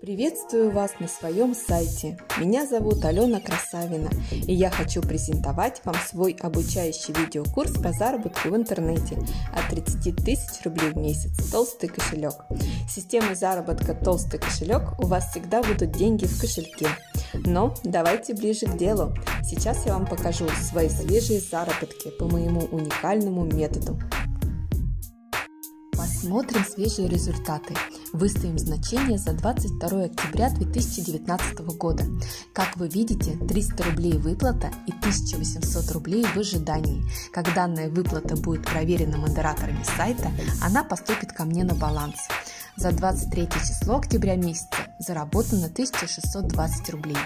Приветствую вас на своем сайте. Меня зовут Алена Красавина, и я хочу презентовать вам свой обучающий видеокурс по заработку в интернете от 30 тысяч рублей в месяц «Толстый кошелек». Система заработка «Толстый кошелек» у вас всегда будут деньги в кошельке. Но давайте ближе к делу. Сейчас я вам покажу свои свежие заработки по моему уникальному методу. Посмотрим свежие результаты. Выставим значение за 22 октября 2019 года. Как вы видите, 300 рублей выплата и 1800 рублей в ожидании. Как данная выплата будет проверена модераторами сайта, она поступит ко мне на баланс. За 23 число октября месяца заработано 1620 рублей.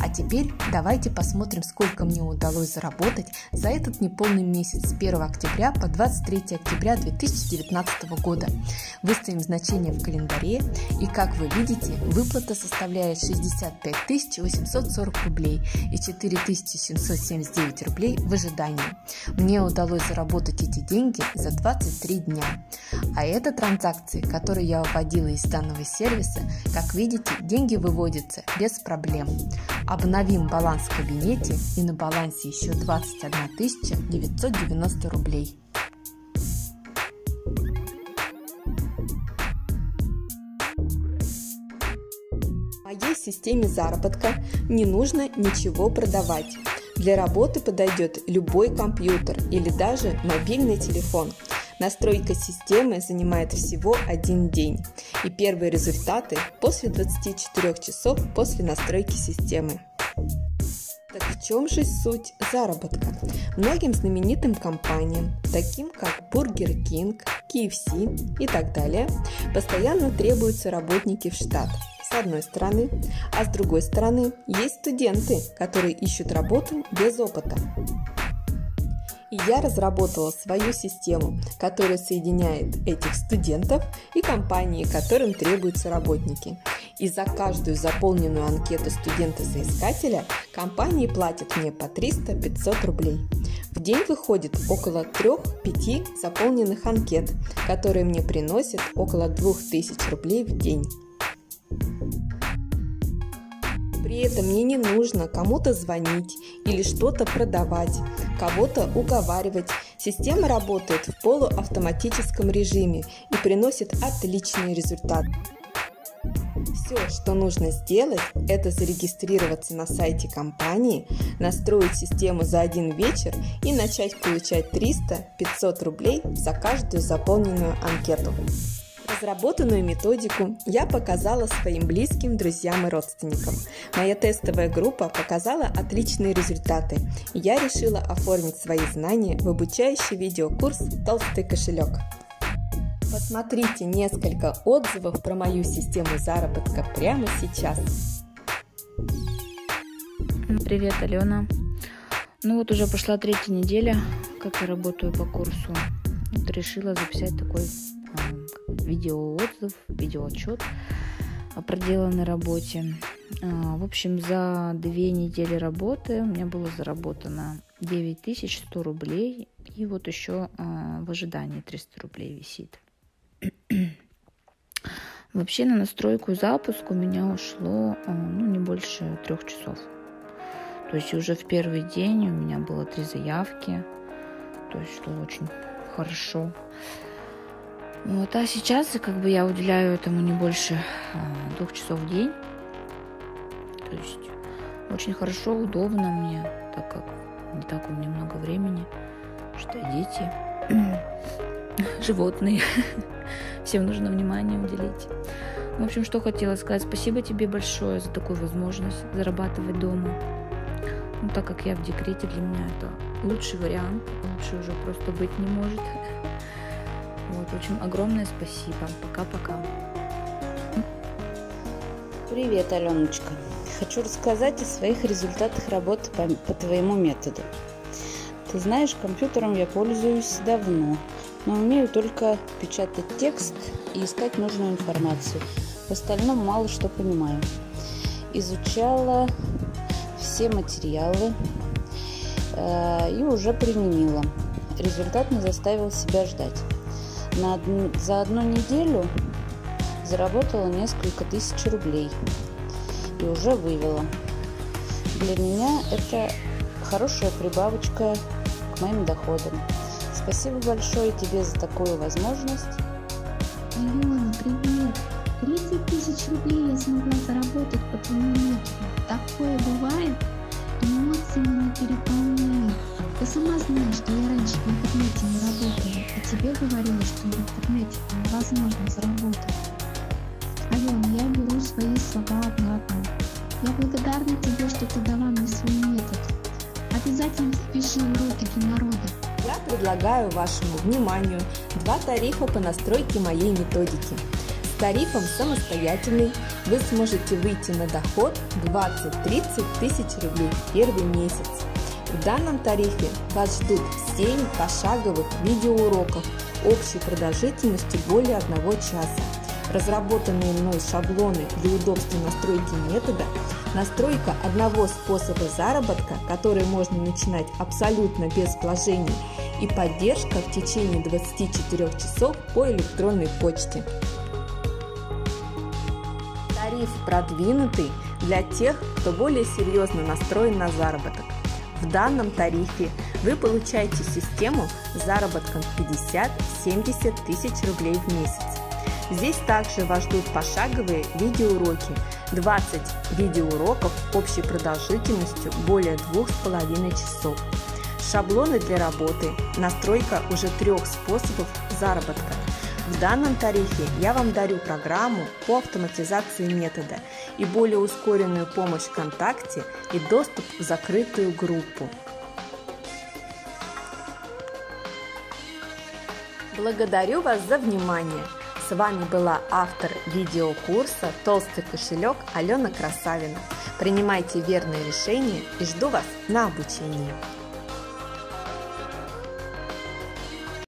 А теперь давайте посмотрим, сколько мне удалось заработать за этот неполный месяц с 1 октября по 23 октября 2019 года. Выставим значение в календаре и как вы видите, выплата составляет 65 840 рублей и 4779 рублей в ожидании. Мне удалось заработать эти деньги за 23 дня. А это транзакции, которые я вводила из данного сервиса, как видите, видите, деньги выводятся без проблем. Обновим баланс в кабинете и на балансе еще 21 990 рублей. В моей системе заработка не нужно ничего продавать. Для работы подойдет любой компьютер или даже мобильный телефон – Настройка системы занимает всего один день, и первые результаты после 24 часов после настройки системы. Так в чем же суть заработка? Многим знаменитым компаниям, таким как Burger King, KFC и так далее, постоянно требуются работники в штат. С одной стороны, а с другой стороны есть студенты, которые ищут работу без опыта. И я разработала свою систему, которая соединяет этих студентов и компании, которым требуются работники. И за каждую заполненную анкету студента-соискателя компании платят мне по 300-500 рублей. В день выходит около 3-5 заполненных анкет, которые мне приносят около 2000 рублей в день. При этом мне не нужно кому-то звонить или что-то продавать, кого-то уговаривать. Система работает в полуавтоматическом режиме и приносит отличный результат. Все, что нужно сделать, это зарегистрироваться на сайте компании, настроить систему за один вечер и начать получать 300-500 рублей за каждую заполненную анкету. Разработанную методику я показала своим близким, друзьям и родственникам. Моя тестовая группа показала отличные результаты, я решила оформить свои знания в обучающий видеокурс «Толстый кошелек». Посмотрите несколько отзывов про мою систему заработка прямо сейчас. Привет, Алена. Ну вот уже пошла третья неделя, как я работаю по курсу. Вот решила записать такой видеоотзыв, видеоотчет о проделанной работе. А, в общем, за две недели работы у меня было заработано 9100 рублей. И вот еще а, в ожидании 300 рублей висит. Вообще на настройку и запуск у меня ушло а, ну, не больше трех часов. То есть уже в первый день у меня было три заявки. То есть что очень хорошо. Вот, а сейчас как бы я уделяю этому не больше а, двух часов в день. То есть очень хорошо, удобно мне, так как не так у меня много времени, что дети, животные, всем нужно внимание уделить. В общем, что хотела сказать, спасибо тебе большое за такую возможность зарабатывать дома. Ну, так как я в декрете, для меня это лучший вариант, лучше уже просто быть не может. Вот, в общем, огромное спасибо. Пока-пока. Привет, Аленочка. Хочу рассказать о своих результатах работы по, по твоему методу. Ты знаешь, компьютером я пользуюсь давно, но умею только печатать текст и искать нужную информацию. В остальном мало что понимаю. Изучала все материалы э, и уже применила. Результат не заставил себя ждать. На, за одну неделю заработала несколько тысяч рублей и уже вывела. Для меня это хорошая прибавочка к моим доходам. Спасибо большое тебе за такую возможность. Алена, привет! 30 тысяч рублей я смогла заработать по твоему методу. Такое бывает? Эмоции меня переполняют. Ты сама знаешь, что я раньше в интернете не работала, а тебе говорила, что в интернете невозможно заработать. Алена, я беру свои слова обратно. Я благодарна тебе, что ты дала мне свой метод. Обязательно запиши уроки для народа. Я предлагаю вашему вниманию два тарифа по настройке моей методики. С тарифом самостоятельный вы сможете выйти на доход 20-30 тысяч рублей в первый месяц. В данном тарифе вас ждут 7 пошаговых видеоуроков общей продолжительностью более одного часа разработанные мной шаблоны для удобства настройки метода, настройка одного способа заработка, который можно начинать абсолютно без вложений, и поддержка в течение 24 часов по электронной почте. Тариф продвинутый для тех, кто более серьезно настроен на заработок. В данном тарифе вы получаете систему с заработком 50-70 тысяч рублей в месяц. Здесь также вас ждут пошаговые видеоуроки, 20 видеоуроков общей продолжительностью более 2,5 часов. Шаблоны для работы, настройка уже трех способов заработка. В данном тарифе я вам дарю программу по автоматизации метода и более ускоренную помощь ВКонтакте и доступ в закрытую группу. Благодарю вас за внимание! С вами была автор видеокурса «Толстый кошелек» Алена Красавина. Принимайте верные решения и жду вас на обучение.